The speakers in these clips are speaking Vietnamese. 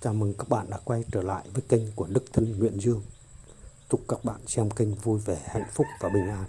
Chào mừng các bạn đã quay trở lại với kênh của Đức Thân Nguyễn Dương. Chúc các bạn xem kênh vui vẻ, hạnh phúc và bình an.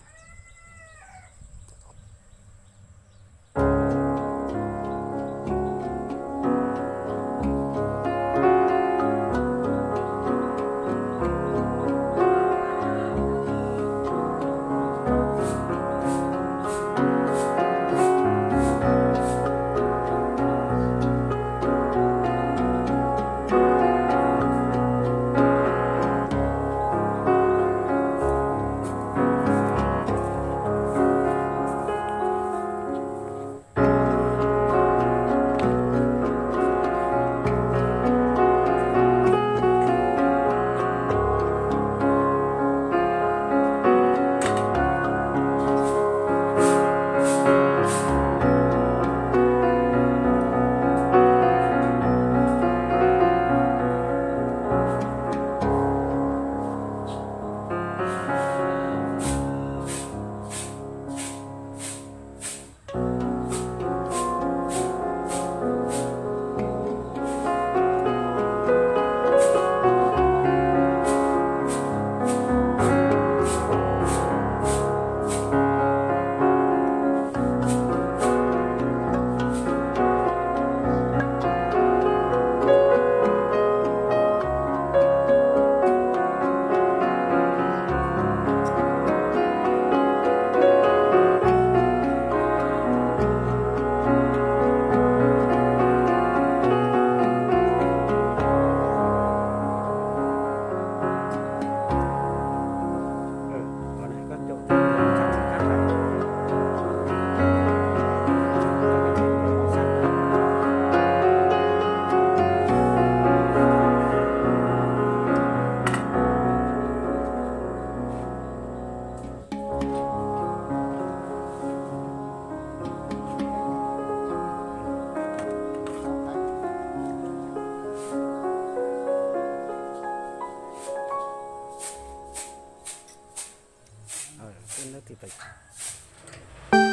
उन्नति पाई